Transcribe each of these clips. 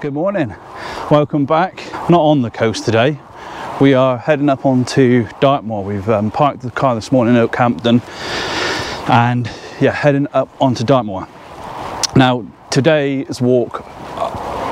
Good morning, welcome back. Not on the coast today, we are heading up onto Dartmoor. We've um, parked the car this morning in Okehampton and yeah, heading up onto Dartmoor. Now, today's walk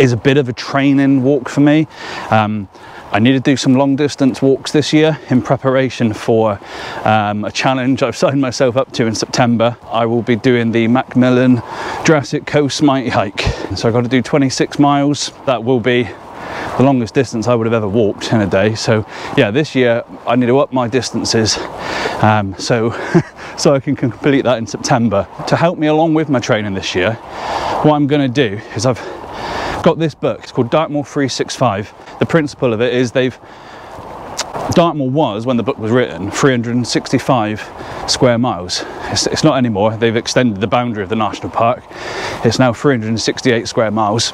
is a bit of a training walk for me. Um, I need to do some long distance walks this year in preparation for um, a challenge I've signed myself up to in September. I will be doing the Macmillan Jurassic Coast Mighty Hike. So I've got to do 26 miles. That will be the longest distance I would have ever walked in a day. So yeah, this year I need to up my distances um, so, so I can complete that in September. To help me along with my training this year, what I'm gonna do is I've got this book, it's called Dartmoor 365. The principle of it is they've, Dartmoor was, when the book was written, 365 square miles. It's, it's, not anymore, they've extended the boundary of the national park. It's now 368 square miles.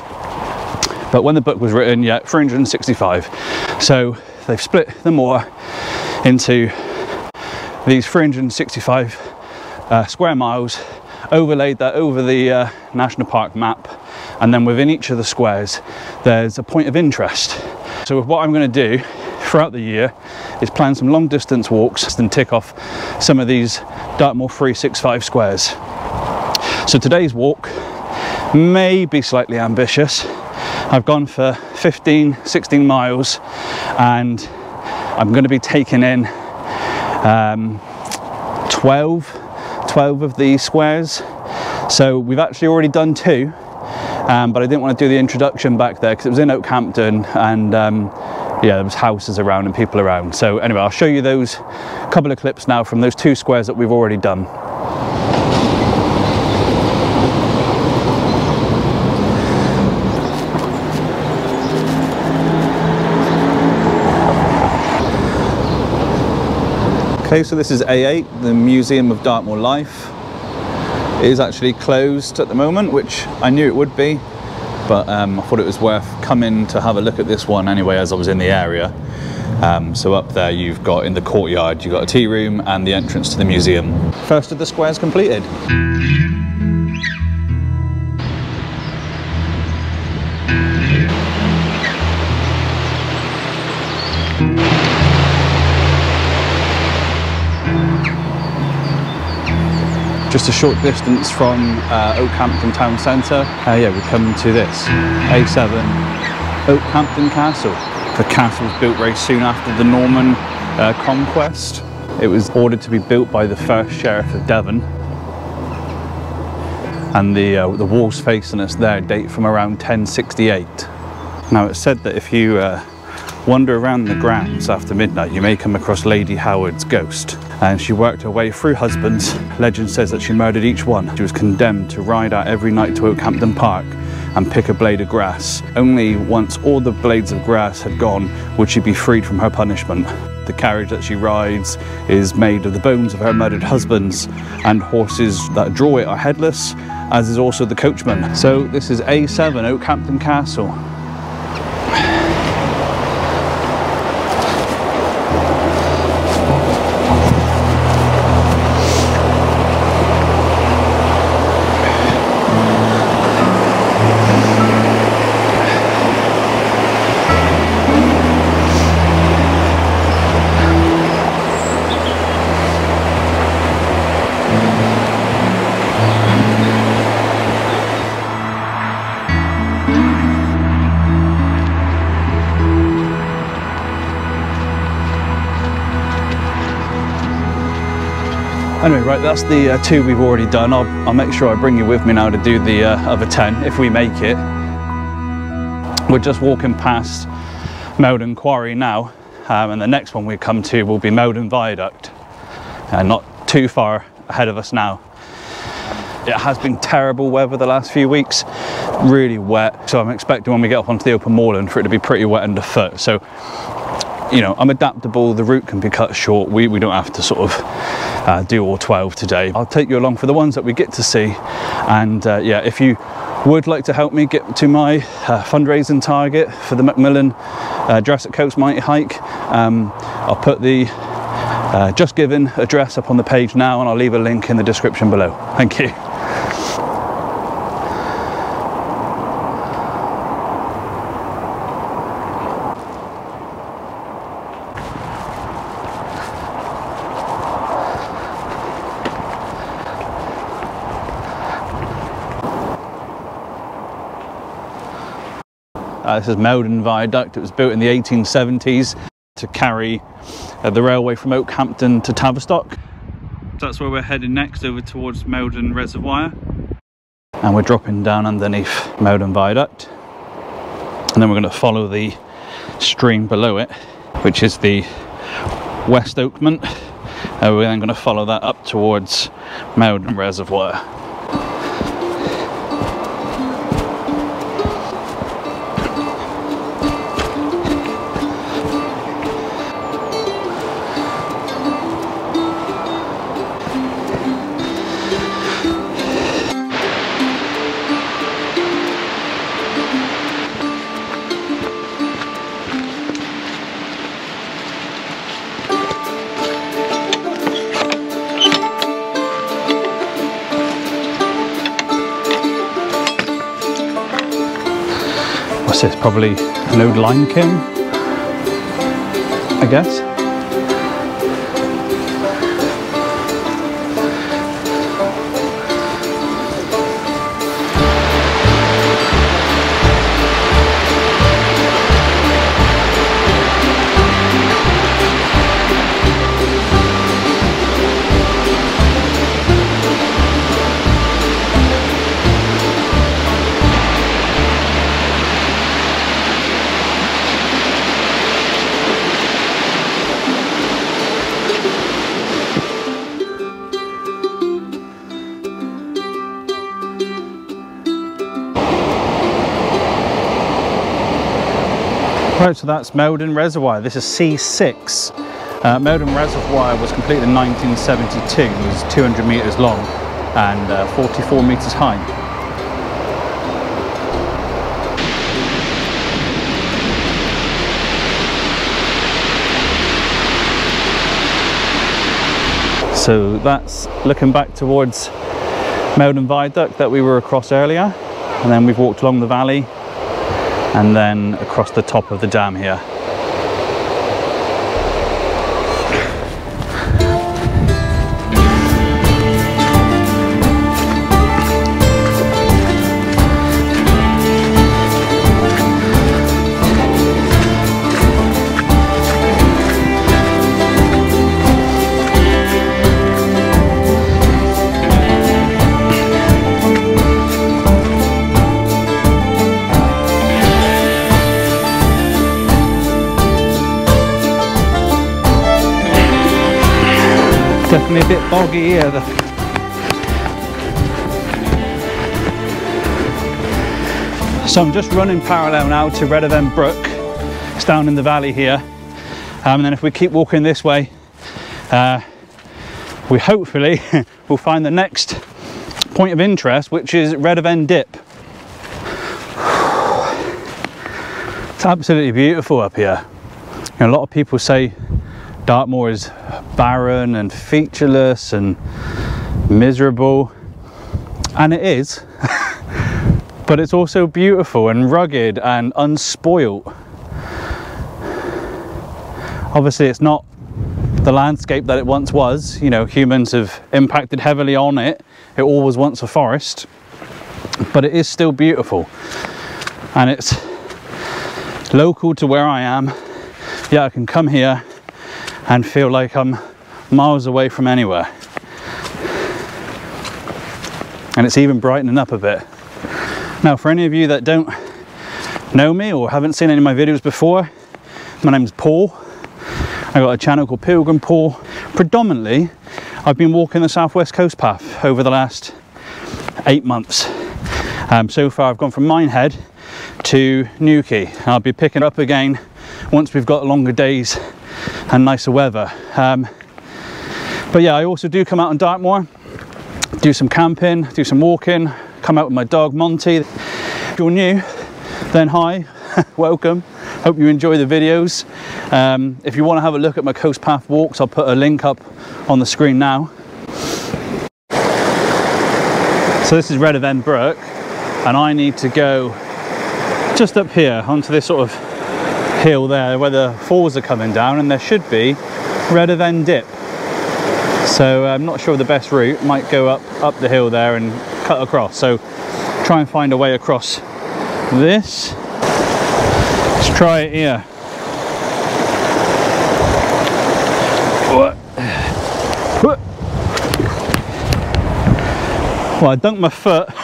But when the book was written, yeah, 365. So they've split the moor into these 365 uh, square miles, overlaid that over the uh, national park map, and then within each of the squares there's a point of interest. So what I'm going to do throughout the year is plan some long distance walks and tick off some of these Dartmoor 365 squares. So today's walk may be slightly ambitious. I've gone for 15, 16 miles and I'm going to be taking in um, 12, 12 of these squares. So we've actually already done two um, but I didn't want to do the introduction back there because it was in Okehampton and um, yeah, there was houses around and people around. So anyway, I'll show you those couple of clips now from those two squares that we've already done. Okay, so this is A8, the Museum of Dartmoor Life is actually closed at the moment, which I knew it would be, but um, I thought it was worth coming to have a look at this one anyway as I was in the area. Um, so up there you've got in the courtyard, you've got a tea room and the entrance to the museum. First of the squares completed. Just a short distance from uh, Okehampton town centre. Uh, yeah, we come to this, A7 Okehampton Castle. The castle was built very soon after the Norman uh, conquest. It was ordered to be built by the first Sheriff of Devon. And the, uh, the walls facing us there date from around 1068. Now it's said that if you uh, wander around the grounds after midnight, you may come across Lady Howard's ghost and she worked her way through husbands. Legend says that she murdered each one. She was condemned to ride out every night to Okehampton Park and pick a blade of grass. Only once all the blades of grass had gone would she be freed from her punishment. The carriage that she rides is made of the bones of her murdered husbands and horses that draw it are headless, as is also the coachman. So this is A7 Okehampton Castle. Anyway, right, that's the uh, two we've already done. I'll, I'll, make sure I bring you with me now to do the uh, other 10, if we make it. We're just walking past Meldon Quarry now, um, and the next one we come to will be Meldon Viaduct, and uh, not too far ahead of us now. It has been terrible weather the last few weeks, really wet, so I'm expecting when we get up onto the open moorland for it to be pretty wet underfoot. So you know, I'm adaptable, the route can be cut short. We, we don't have to sort of uh, do all 12 today. I'll take you along for the ones that we get to see. And uh, yeah, if you would like to help me get to my uh, fundraising target for the Macmillan uh, Jurassic Coast Mighty Hike, um, I'll put the uh, Just Giving address up on the page now and I'll leave a link in the description below. Thank you. Uh, this is Meldon Viaduct. It was built in the 1870s to carry uh, the railway from Okehampton to Tavistock. That's where we're heading next, over towards Meldon Reservoir. And we're dropping down underneath Meldon Viaduct. And then we're going to follow the stream below it, which is the West Okement. Uh, we're then going to follow that up towards Meldon Reservoir. This? Probably an old lime kiln, I guess. So that's Meldon Reservoir. This is C6. Uh, Meldon Reservoir was completed in 1972. It was 200 metres long and uh, 44 metres high. So that's looking back towards Meldon Viaduct that we were across earlier. And then we've walked along the valley and then across the top of the dam here. Boggy here. So I'm just running parallel now to Red-a-ven Brook. It's down in the valley here. Um, and then if we keep walking this way, uh, we hopefully will find the next point of interest, which is Red-a-ven Dip. It's absolutely beautiful up here. You know, a lot of people say Dartmoor is barren and featureless and miserable, and it is, but it's also beautiful and rugged and unspoilt. Obviously, it's not the landscape that it once was. You know, humans have impacted heavily on it. It all was once a forest, but it is still beautiful. And it's local to where I am. Yeah, I can come here and feel like I'm miles away from anywhere. And it's even brightening up a bit. Now, for any of you that don't know me or haven't seen any of my videos before, my name's Paul. I got a channel called Pilgrim Paul. Predominantly, I've been walking the Southwest Coast Path over the last eight months. Um, so far, I've gone from Minehead to Newquay. I'll be picking up again once we've got longer days and nicer weather. Um, but yeah, I also do come out on Dartmoor, do some camping, do some walking, come out with my dog Monty. If you're new, then hi, welcome. Hope you enjoy the videos. Um, if you want to have a look at my coast path walks, I'll put a link up on the screen now. So this is Red-a-ven Brook, and I need to go just up here onto this sort of hill there where the falls are coming down and there should be Red-a-ven Dip. So uh, I'm not sure the best route, might go up, up the hill there and cut across. So try and find a way across this. Let's try it here. Well, I dunked my foot.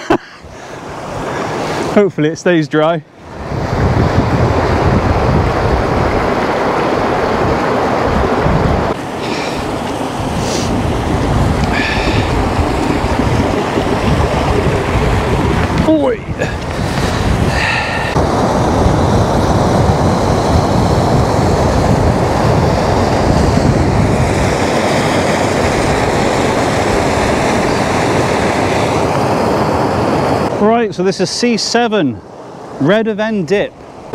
Hopefully it stays dry. Oi. Right, so this is C7, Red-a-ven Dip.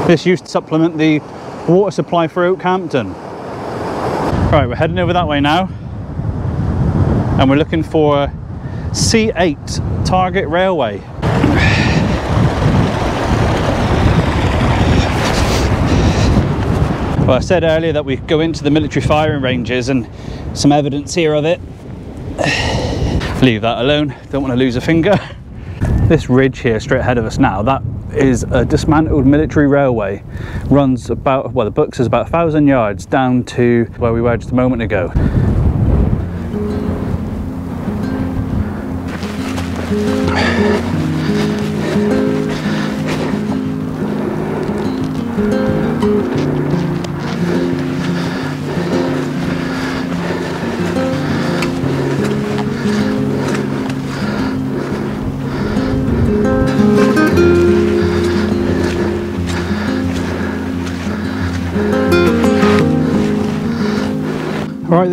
This used to supplement the water supply for Okehampton. Right, we're heading over that way now. And we're looking for C8, Target Railway. Well, I said earlier that we go into the military firing ranges and some evidence here of it. Leave that alone, don't want to lose a finger. This ridge here straight ahead of us now, that is a dismantled military railway. Runs about, well the book is about a thousand yards down to where we were just a moment ago.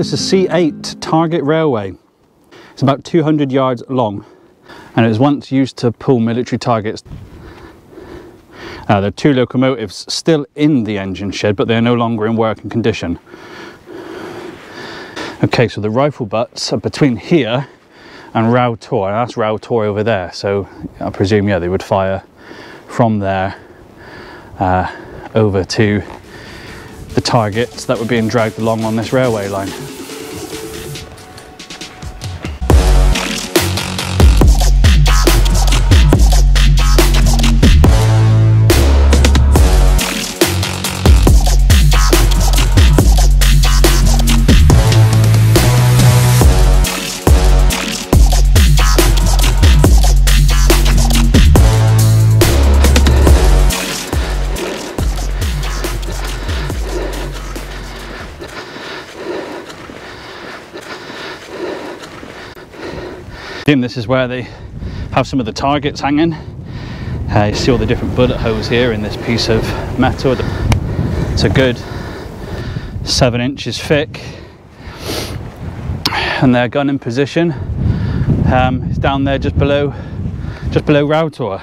This is C8 Target Railway. It's about 200 yards long and it was once used to pull military targets. Uh, there are two locomotives still in the engine shed, but they are no longer in working condition. Okay, so the rifle butts are between here and Row Tor, and that's Row Tor over there. So I presume, yeah, they would fire from there uh, over to the targets that were being dragged along on this railway line. This is where they have some of the targets hanging. Uh, you see all the different bullet holes here in this piece of metal. It's a good seven inches thick. And their gun in position um, down there just below, just below Row Tor.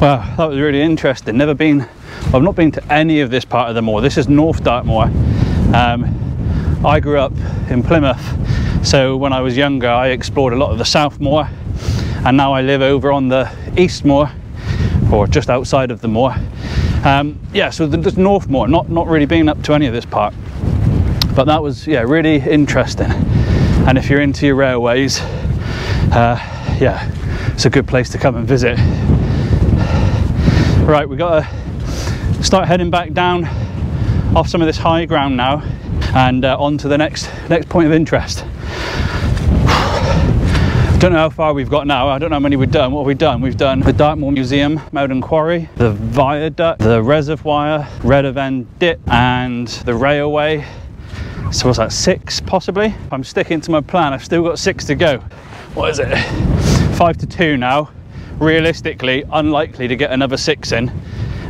Wow, that was really interesting. Never been I've not been to any of this part of the moor. This is North Dartmoor. Um, I grew up in Plymouth, so when I was younger, I explored a lot of the South Moor, and now I live over on the East Moor, or just outside of the moor. Um, yeah, so there's North Moor, not, not really been up to any of this part. But that was, yeah, really interesting. And if you're into your railways, uh, yeah, it's a good place to come and visit. Right, we got a start heading back down off some of this high ground now and uh, on to the next next point of interest don't know how far we've got now. I don't know how many we've done. What have we done? We've done the Dartmoor Museum, Meldon Quarry, the viaduct, the reservoir, Red-a-ven Dip, and the railway. So what's that, six possibly? I'm sticking to my plan. I've still got six to go. What is it? Five to two now. Realistically, unlikely to get another six in.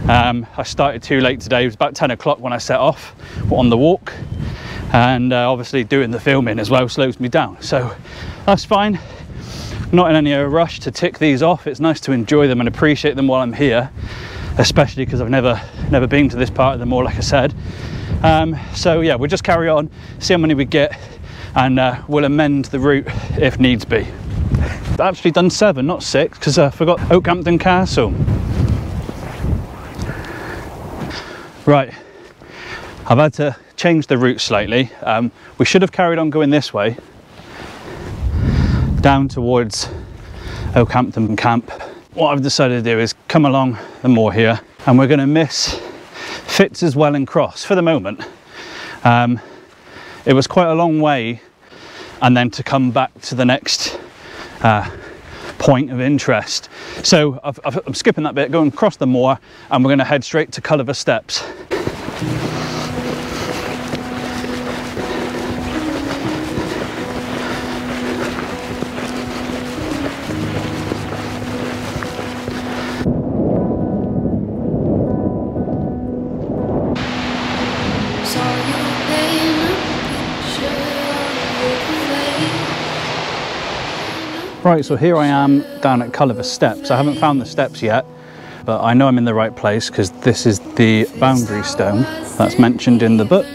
Um, I started too late today. It was about 10 o'clock when I set off on the walk. And uh, obviously doing the filming as well slows me down. So that's fine. Not in any rush to tick these off. It's nice to enjoy them and appreciate them while I'm here, especially because I've never, never been to this part of the moor, like I said. Um, so yeah, we'll just carry on, see how many we get, and uh, we'll amend the route if needs be. I've actually done seven, not six, because I forgot Okehampton Castle. Right, I've had to change the route slightly. Um, we should have carried on going this way, down towards Okehampton camp. What I've decided to do is come along the moor here and we're going to miss Fitz's and Cross for the moment. Um, it was quite a long way and then to come back to the next uh, point of interest. So i am skipping that bit, going across the moor and we're going to head straight to Cullever Steps. Right, so here I am down at Cullever Steps. I haven't found the steps yet, but I know I'm in the right place because this is the boundary stone that's mentioned in the book.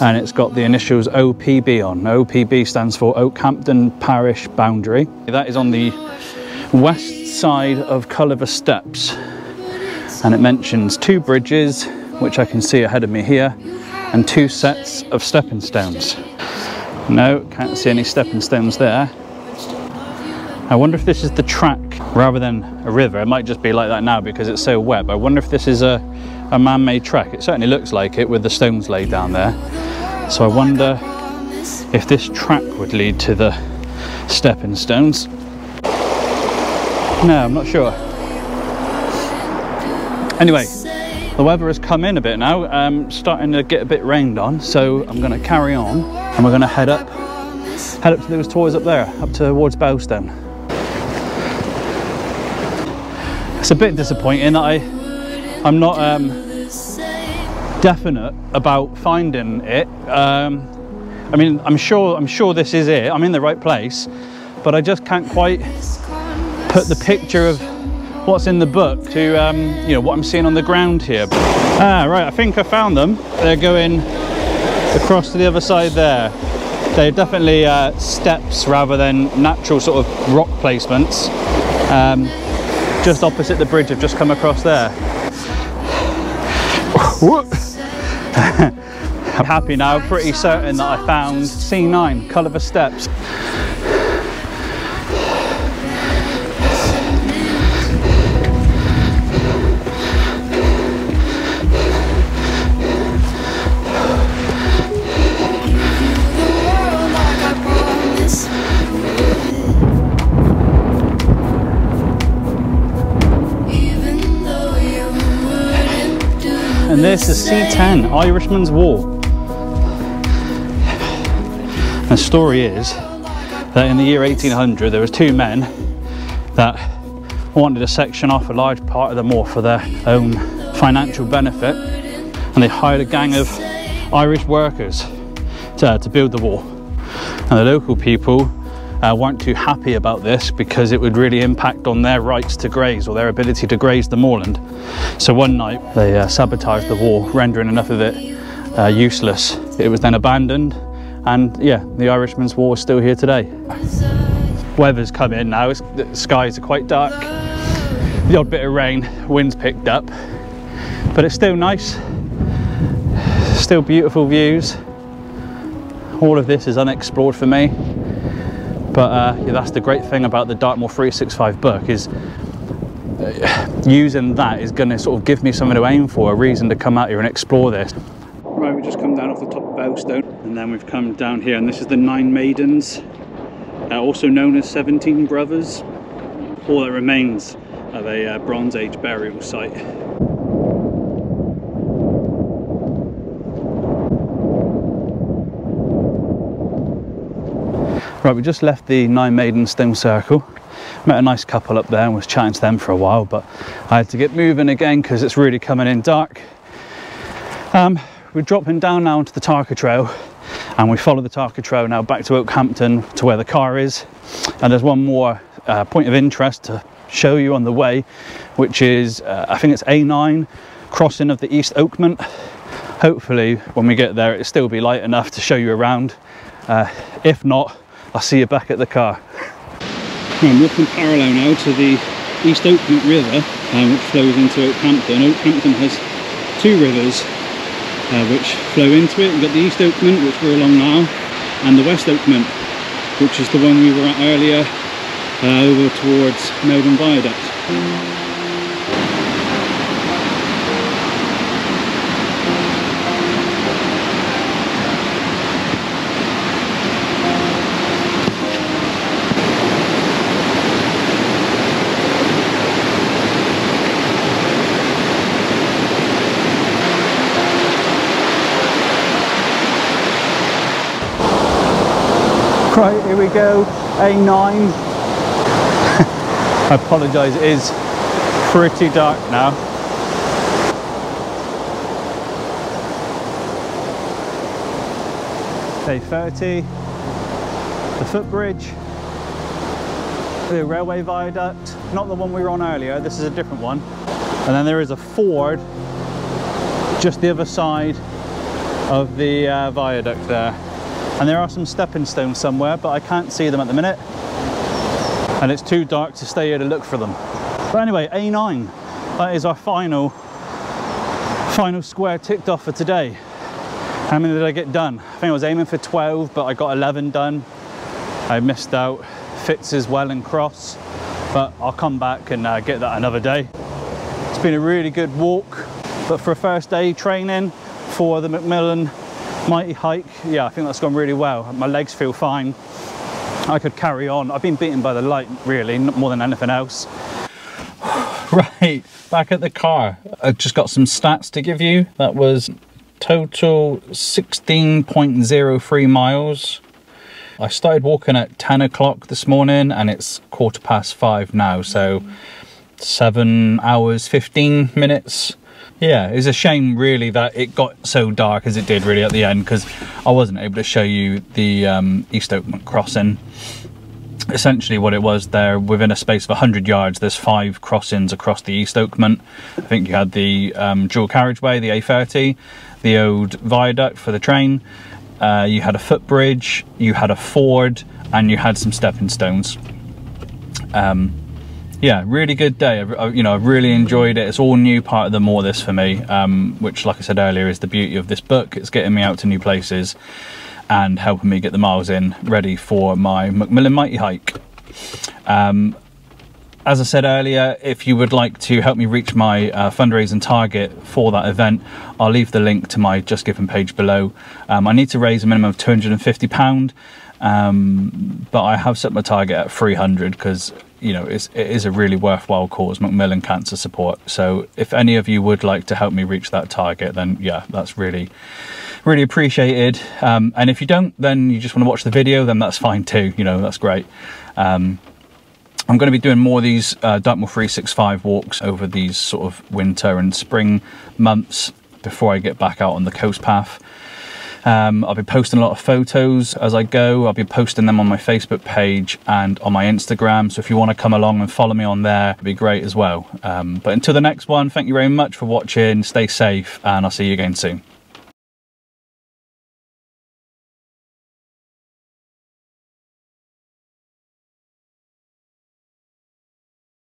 And it's got the initials OPB on. OPB stands for Okehampton Parish Boundary. That is on the west side of Cullever Steps. And it mentions two bridges, which I can see ahead of me here, and two sets of stepping stones. No, can't see any stepping stones there. I wonder if this is the track rather than a river. It might just be like that now because it's so wet. I wonder if this is a, a man-made track. It certainly looks like it with the stones laid down there. So I wonder if this track would lead to the stepping stones. No, I'm not sure. Anyway, the weather has come in a bit now, um, starting to get a bit rained on, so I'm going to carry on and we're going to head up head up to those tours up there, up towards Belstone. It's a bit disappointing that I, I'm not um, definite about finding it. Um, I mean, I'm sure, I'm sure this is it. I'm in the right place, but I just can't quite put the picture of what's in the book to, um, you know, what I'm seeing on the ground here. Ah, right, I think I found them. They're going across to the other side there. They're definitely uh, steps rather than natural sort of rock placements. Um, just opposite the bridge I've just come across there. I'm happy now, pretty certain that I found C9, Cullever Steps. This is C10, Irishman's Wall. The story is that in the year 1800 there was two men that wanted to section off a large part of the moor for their own financial benefit and they hired a gang of Irish workers to, uh, to build the wall. And the local people uh, weren't too happy about this because it would really impact on their rights to graze or their ability to graze the moorland. So one night they uh, sabotaged the wall, rendering enough of it uh, useless. It was then abandoned and yeah, the Irishman's Wall is still here today. Weather's come in now, it's, the skies are quite dark. The odd bit of rain, wind's picked up, but it's still nice. Still beautiful views. All of this is unexplored for me. But uh, yeah, that's the great thing about the Dartmoor 365 book is uh, using that is going to sort of give me something to aim for, a reason to come out here and explore this. Right, we've just come down off the top of Belstone and then we've come down here and this is the Nine Maidens, uh, also known as 17 Brothers. All that remains of a uh, Bronze Age burial site. Right, we just left the Nine Maidens Stone Circle. Met a nice couple up there and was chatting to them for a while, but I had to get moving again because it's really coming in dark. Um, we're dropping down now onto the Tarka Trail and we follow the Tarka Trail now back to Okehampton to where the car is. And there's one more uh, point of interest to show you on the way, which is, uh, I think it's A9, crossing of the East Okement. Hopefully when we get there it'll still be light enough to show you around. Uh, if not, I'll see you back at the car. I'm looking parallel now to the East Okement River, uh, which flows into Okehampton. Okehampton has two rivers uh, which flow into it. We've got the East Okement, which we're along now, and the West Okement, which is the one we were at earlier, uh, over towards Meldon Viaduct. Right, here we go, A9. I apologise, it is pretty dark now. A30, the footbridge, the railway viaduct, not the one we were on earlier, this is a different one. And then there is a Ford just the other side of the uh, viaduct there and there are some stepping stones somewhere but I can't see them at the minute. And it's too dark to stay here to look for them. But anyway A9 that is our final final square ticked off for today. How many did I get done? I think I was aiming for 12 but I got 11 done. I missed out. Fitz as well and cross but I'll come back and uh, get that another day. It's been a really good walk but for a first day training for the Macmillan mighty hike yeah i think that's gone really well. My legs feel fine. I could carry on. I've been beaten by the light really more than anything else. Right back at the car. I've just got some stats to give you. That was total 16.03 miles. I started walking at 10 o'clock this morning and it's quarter past five now so seven hours 15 minutes yeah, it's a shame really that it got so dark as it did really at the end because I wasn't able to show you the um, East Okement crossing. Essentially what it was there, within a space of 100 yards, there's five crossings across the East Okement. I think you had the um, dual carriageway, the A30, the old viaduct for the train, uh, you had a footbridge, you had a ford, and you had some stepping stones. Um, yeah, really good day. I, you know, I've really enjoyed it. It's all new part of the moor this for me, um, which, like I said earlier, is the beauty of this book. It's getting me out to new places and helping me get the miles in ready for my Macmillan Mighty hike. Um, as I said earlier, if you would like to help me reach my uh, fundraising target for that event, I'll leave the link to my Just Giving page below. Um, I need to raise a minimum of £250, um, but I have set my target at 300 because you know, it's, it is a really worthwhile cause, Macmillan Cancer Support. So if any of you would like to help me reach that target, then yeah, that's really, really appreciated. Um, and if you don't, then you just want to watch the video, then that's fine too. You know, that's great. Um, I'm going to be doing more of these uh, Dartmoor 365 walks over these sort of winter and spring months before I get back out on the coast path. Um, I'll be posting a lot of photos as I go. I'll be posting them on my Facebook page and on my Instagram. So if you want to come along and follow me on there, it'd be great as well. Um, but until the next one, thank you very much for watching. Stay safe and I'll see you again soon.